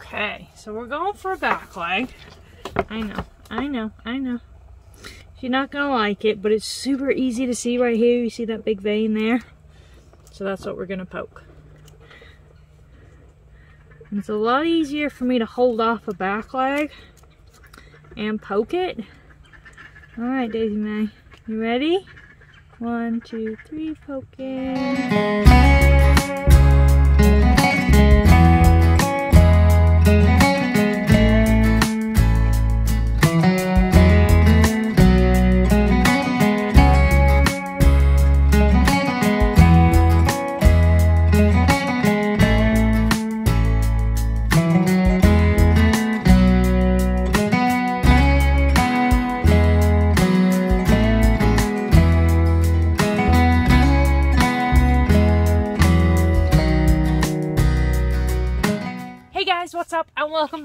Okay, so we're going for a back leg. I know, I know, I know. You're not gonna like it, but it's super easy to see right here. You see that big vein there? So that's what we're gonna poke. And it's a lot easier for me to hold off a back leg and poke it. All right, Daisy May, you ready? One, two, three, poking.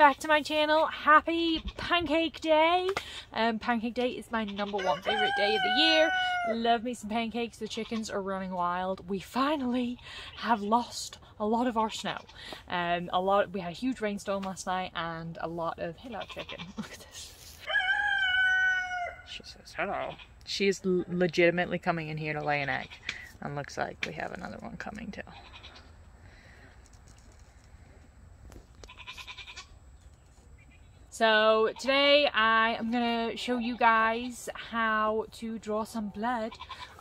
Back to my channel. Happy Pancake Day. Um, pancake Day is my number one favorite day of the year. Love me some pancakes. The chickens are running wild. We finally have lost a lot of our snow. Um, a lot. We had a huge rainstorm last night and a lot of hello chicken. Look at this. She says hello. She is legitimately coming in here to lay an egg, and looks like we have another one coming too. So today I am going to show you guys how to draw some blood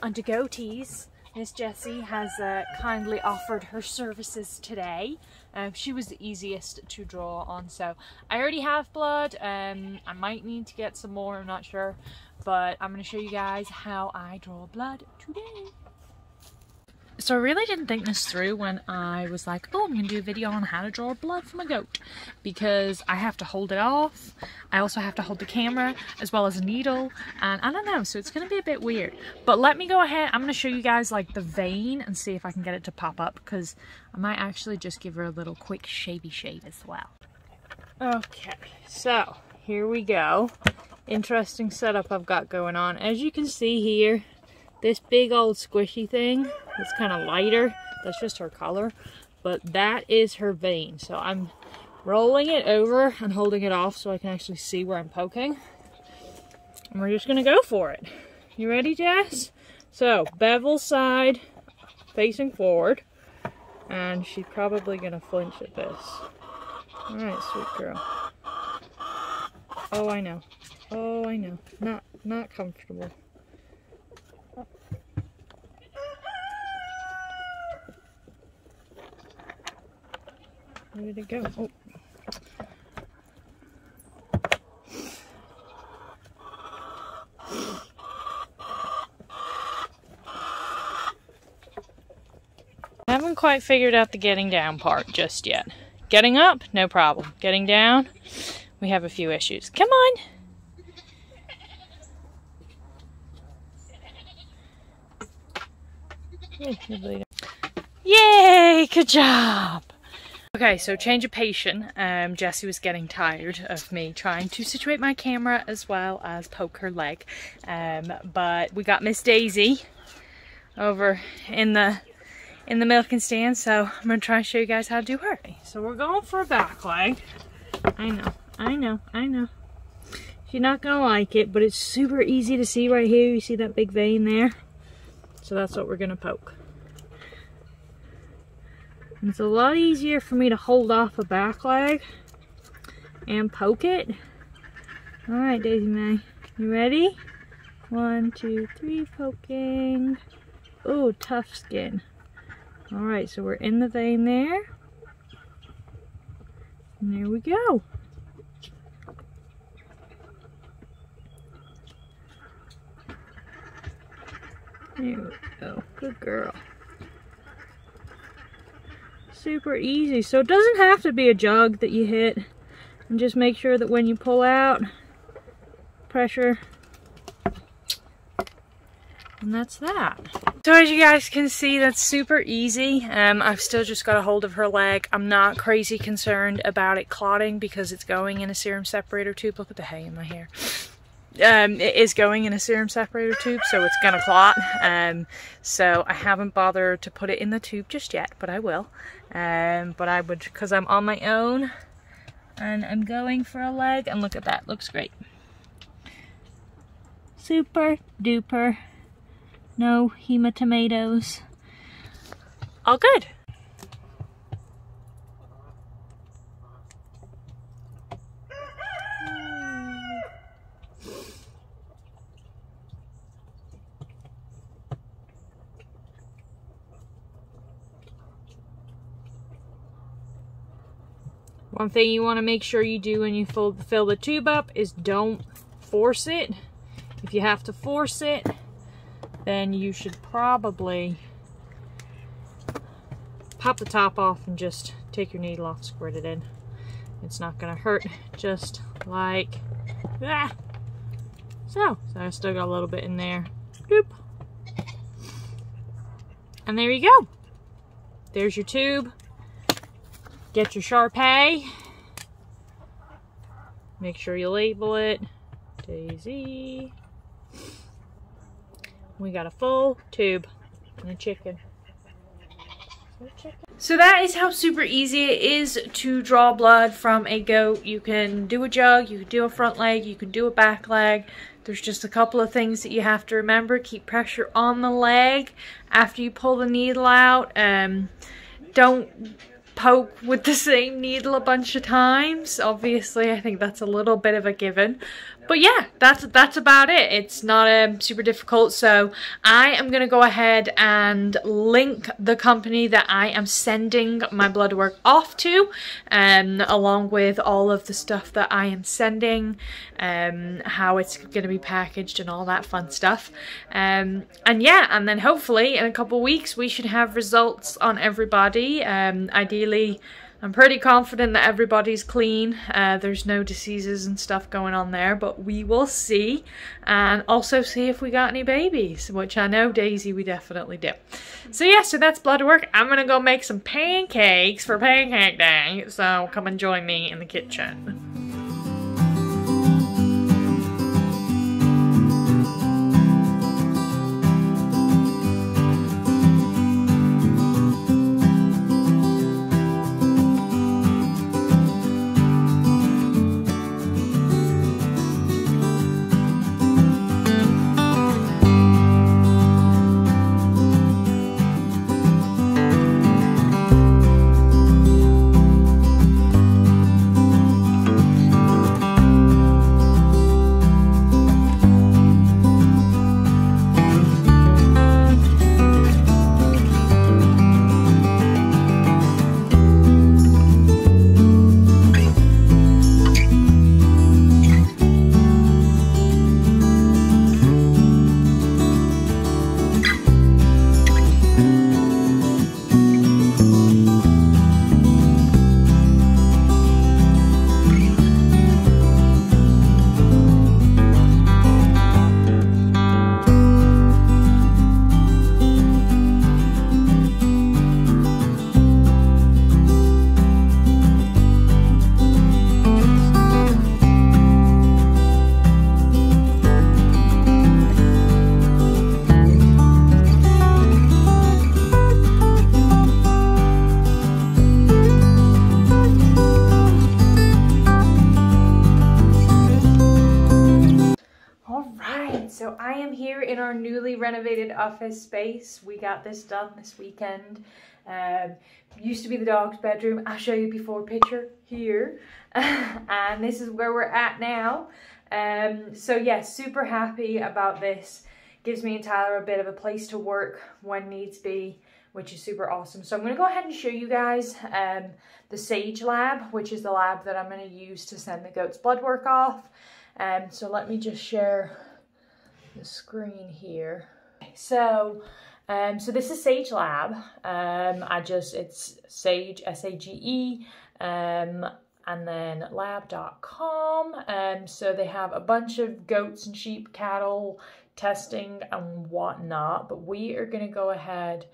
onto goatees. Miss Jessie has uh, kindly offered her services today. Um, she was the easiest to draw on so I already have blood. Um, I might need to get some more, I'm not sure. But I'm going to show you guys how I draw blood today. So I really didn't think this through when I was like, oh, I'm going to do a video on how to draw blood from a goat because I have to hold it off. I also have to hold the camera as well as a needle and I don't know, so it's going to be a bit weird. But let me go ahead, I'm going to show you guys like the vein and see if I can get it to pop up because I might actually just give her a little quick shavy shave as well. Okay, so here we go. Interesting setup I've got going on. As you can see here, this big old squishy thing it's kind of lighter that's just her color but that is her vein. So I'm rolling it over and holding it off so I can actually see where I'm poking. And we're just gonna go for it. You ready Jess? So bevel side facing forward and she's probably gonna flinch at this. All right sweet girl. Oh I know. Oh I know. Not not comfortable Where did it go? Oh. Haven't quite figured out the getting down part just yet. Getting up, no problem. Getting down, we have a few issues. Come on. Yay, good job. Okay, so change of patient. Um, Jessie was getting tired of me trying to situate my camera as well as poke her leg. Um, but we got Miss Daisy over in the in the milking stand, so I'm gonna try and show you guys how to do her. So we're going for a back leg. I know, I know, I know. You're not gonna like it, but it's super easy to see right here. You see that big vein there? So that's what we're gonna poke. And it's a lot easier for me to hold off a back leg and poke it. All right, Daisy May, you ready? One, two, three, poking. Oh, tough skin. All right, so we're in the vein there. And there we go. There we go. Good girl super easy. So it doesn't have to be a jug that you hit. And just make sure that when you pull out, pressure. And that's that. So as you guys can see, that's super easy. Um, I've still just got a hold of her leg. I'm not crazy concerned about it clotting because it's going in a serum separator tube. Look at the hay in my hair um, it is going in a serum separator tube, so it's gonna clot. Um, so I haven't bothered to put it in the tube just yet, but I will. Um, but I would, because I'm on my own, And I'm going for a leg and look at that, looks great. Super duper. No hematomatoes. All good. One thing you want to make sure you do when you fill, fill the tube up is don't force it. If you have to force it, then you should probably pop the top off and just take your needle off, squirt it in. It's not gonna hurt, just like that. So, so I still got a little bit in there. Doop. And there you go. There's your tube. Get your Sharpie. Make sure you label it. Daisy. We got a full tube and a chicken. So that is how super easy it is to draw blood from a goat. You can do a jug, you can do a front leg, you can do a back leg. There's just a couple of things that you have to remember. Keep pressure on the leg after you pull the needle out. Um, don't poke with the same needle a bunch of times. Obviously, I think that's a little bit of a given. But yeah, that's that's about it. It's not um, super difficult. So I am going to go ahead and link the company that I am sending my blood work off to, um, along with all of the stuff that I am sending, um, how it's going to be packaged and all that fun stuff. Um, and yeah, and then hopefully in a couple weeks we should have results on everybody. Um, ideally I'm pretty confident that everybody's clean. Uh, there's no diseases and stuff going on there, but we will see. And also see if we got any babies, which I know Daisy we definitely do. So yeah, so that's blood work. I'm gonna go make some pancakes for pancake day. So come and join me in the kitchen. Renovated office space. We got this done this weekend. Um, used to be the dog's bedroom. I'll show you before picture here. and this is where we're at now. Um, so yeah, super happy about this. Gives me and Tyler a bit of a place to work when needs be, which is super awesome. So I'm going to go ahead and show you guys um, the Sage Lab, which is the lab that I'm going to use to send the goat's blood work off. Um, so let me just share the screen here. So, um, so this is Sage Lab. Um, I just, it's Sage, S-A-G-E, um, and then lab.com. Um, so they have a bunch of goats and sheep, cattle testing and whatnot, but we are going to go ahead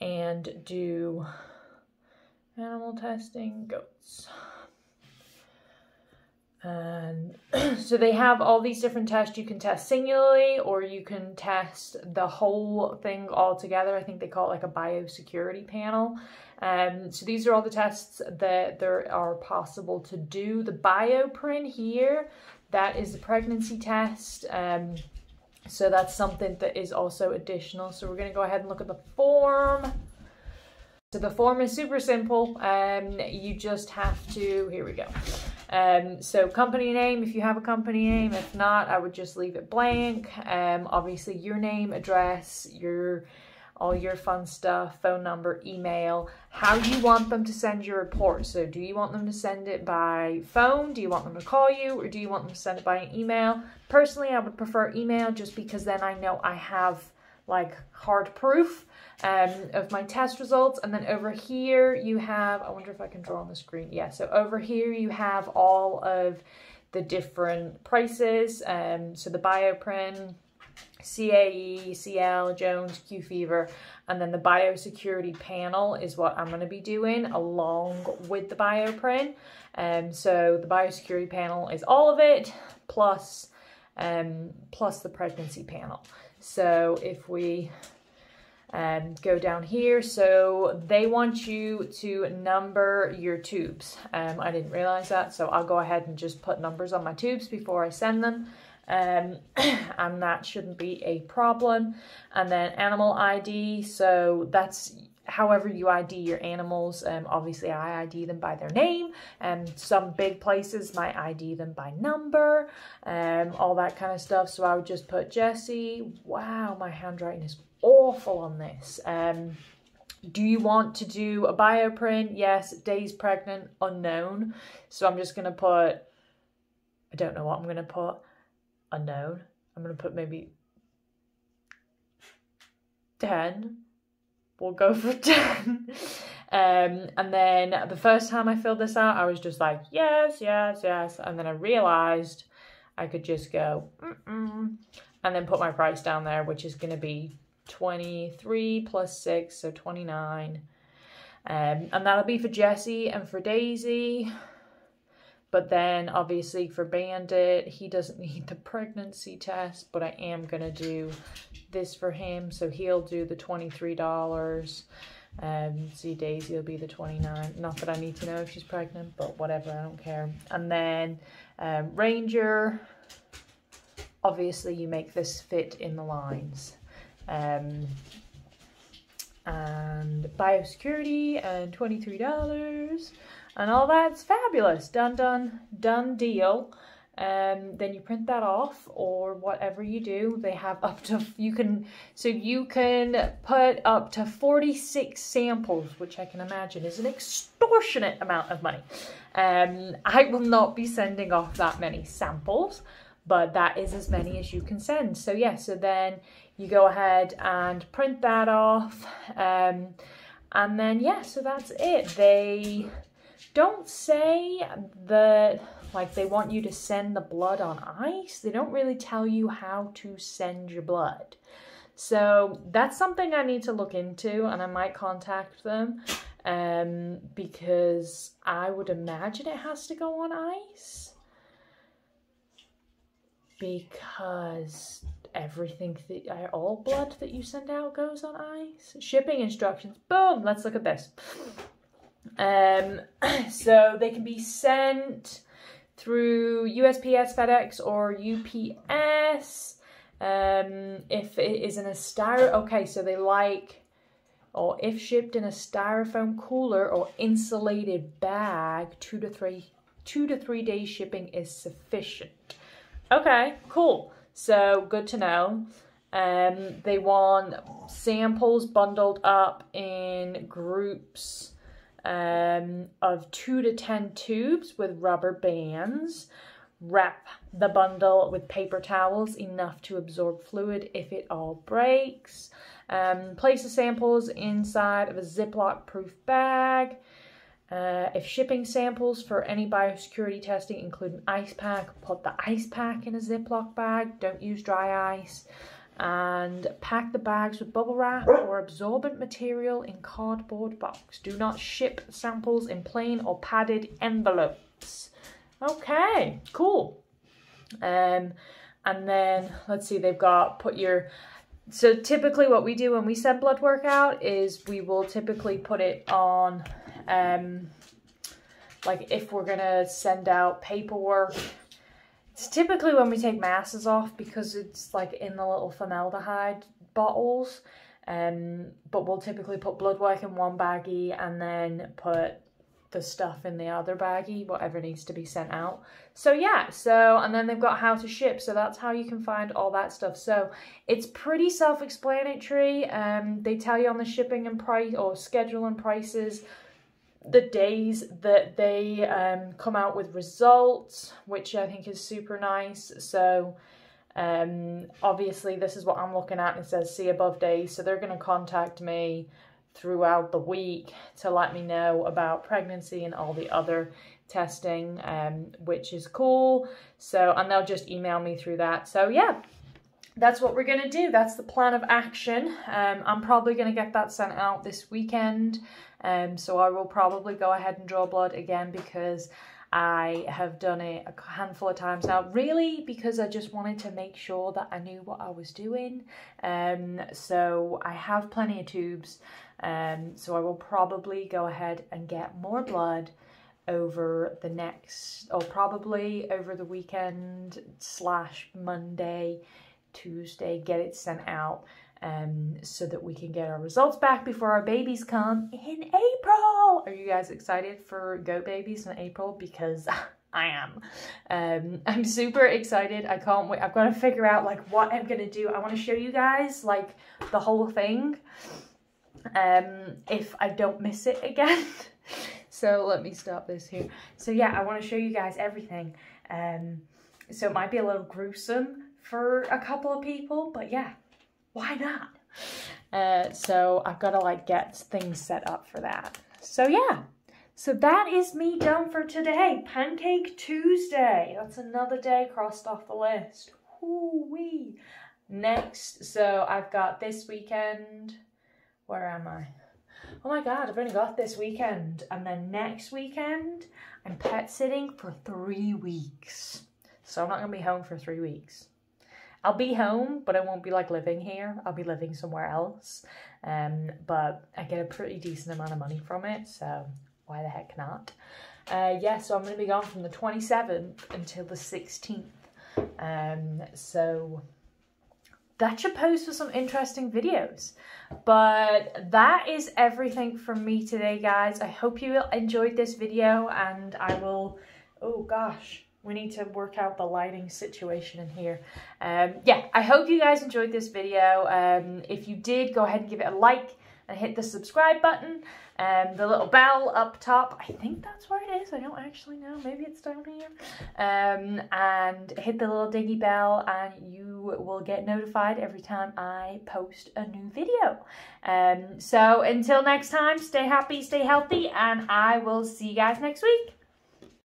and do animal testing goats. And so they have all these different tests. You can test singularly or you can test the whole thing all together. I think they call it like a biosecurity panel. Um, so these are all the tests that there are possible to do. The BioPRYN here, that is the pregnancy test. Um, so that's something that is also additional. So we're going to go ahead and look at the form. So the form is super simple. Um, you just have to, here we go. Um, so company name, if you have a company name, if not, I would just leave it blank. Um, obviously your name, address, your all your fun stuff, phone number, email, how you want them to send your report. So do you want them to send it by phone? Do you want them to call you? Or do you want them to send it by an email? Personally, I would prefer email just because then I know I have like hard proof um, of my test results. And then over here you have, I wonder if I can draw on the screen. Yeah, so over here you have all of the different prices. Um, so the BioPRYN, CAE, CL, Jones, Q Fever, and then the biosecurity panel is what I'm going to be doing along with the BioPRYN. Um, so the biosecurity panel is all of it plus, um, plus the pregnancy panel. So if we um, go down here, so they want you to number your tubes. Um, I didn't realize that, so I'll go ahead and just put numbers on my tubes before I send them um, and that shouldn't be a problem. And then animal ID, so that's however you ID your animals. Um, obviously, I ID them by their name, and some big places might ID them by number, um, all that kind of stuff. So I would just put Jesse. Wow, my handwriting is awful on this. Um, do you want to do a bioprint? Yes. Days pregnant? Unknown. So I'm just going to put, I don't know what I'm going to put unknown. I'm going to put maybe 10. We'll go for 10. um, and then the first time I filled this out, I was just like, yes, yes, yes. And then I realized I could just go, mm -mm, and then put my price down there, which is going to be 23 plus 6, so 29. Um, and that'll be for Jesse and for Daisy. But then obviously for Bandit, he doesn't need the pregnancy test, but I am going to do this for him. So he'll do the $23. Um, see Daisy will be the 29. Not that I need to know if she's pregnant, but whatever, I don't care. And then um, Ranger, obviously you make this fit in the lines. Um, and biosecurity and $23 and all that's fabulous. Done, done, done deal. Um, then you print that off or whatever you do. They have up to, you can, so you can put up to 46 samples, which I can imagine is an extortionate amount of money. Um, I will not be sending off that many samples, but that is as many as you can send. So yeah, so then you go ahead and print that off. Um, and then yeah, so that's it. They, don't say that like they want you to send the blood on ice. They don't really tell you how to send your blood. So that's something I need to look into and I might contact them um, because I would imagine it has to go on ice because everything that all blood that you send out goes on ice. Shipping instructions. Boom. Let's look at this. Um, so they can be sent through USPS, FedEx, or UPS. Um, if it is in a styro, okay, so they like, or if shipped in a styrofoam cooler or insulated bag, two to three, two to three days shipping is sufficient. Okay, cool. So good to know. Um, they want samples bundled up in groups um, of 2 to 10 tubes with rubber bands. Wrap the bundle with paper towels enough to absorb fluid if it all breaks. Um, place the samples inside of a Ziploc proof bag. Uh, if shipping samples for any biosecurity testing include an ice pack, put the ice pack in a Ziploc bag. Don't use dry ice and pack the bags with bubble wrap or absorbent material in cardboard box. Do not ship samples in plain or padded envelopes. Okay, cool. Um, and then let's see, they've got put your. So typically, what we do when we send blood work out is we will typically put it on, um, like if we're gonna send out paperwork. It's typically when we take masses off because it's like in the little formaldehyde bottles. Um, but we'll typically put blood work in one baggie and then put the stuff in the other baggie, whatever needs to be sent out. So yeah, so, and then they've got how to ship, so that's how you can find all that stuff. So it's pretty self-explanatory. Um, they tell you on the shipping and price, or schedule and prices, the days that they um, come out with results, which I think is super nice. So um, obviously this is what I'm looking at and it says see above days. So they're going to contact me throughout the week to let me know about pregnancy and all the other testing, um, which is cool. So, and they'll just email me through that. So yeah, that's what we're going to do. That's the plan of action. Um, I'm probably going to get that sent out this weekend. Um, so I will probably go ahead and draw blood again because I have done it a handful of times now, really because I just wanted to make sure that I knew what I was doing. Um, so I have plenty of tubes, um, so I will probably go ahead and get more blood over the next, or probably over the weekend slash Monday, Tuesday, get it sent out um, so that we can get our results back before our babies come in April. Are you guys excited for Go Babies in April? Because I am. Um, I'm super excited. I can't wait. I've got to figure out like what I'm going to do. I want to show you guys like the whole thing um, if I don't miss it again. so let me stop this here. So yeah, I want to show you guys everything. Um, so it might be a little gruesome for a couple of people, but yeah, why not? Uh, so I've got to like get things set up for that. So yeah, so that is me done for today. Pancake Tuesday. That's another day crossed off the list. Ooh-wee. Next, so I've got this weekend. Where am I? Oh my god, I've only got this weekend. And then next weekend, I'm pet sitting for three weeks. So I'm not going to be home for three weeks. I'll be home, but I won't be like living here. I'll be living somewhere else. Um, but I get a pretty decent amount of money from it, so why the heck not? Uh, yeah, so I'm going to be gone from the 27th until the 16th. Um, so that should pose for some interesting videos. But that is everything from me today, guys. I hope you enjoyed this video and I will, oh gosh, we need to work out the lighting situation in here. Um, yeah, I hope you guys enjoyed this video. Um, if you did, go ahead and give it a like and hit the subscribe button. Um, the little bell up top, I think that's where it is. I don't actually know. Maybe it's down here. Um, and hit the little dingy bell and you will get notified every time I post a new video. Um, so until next time, stay happy, stay healthy, and I will see you guys next week.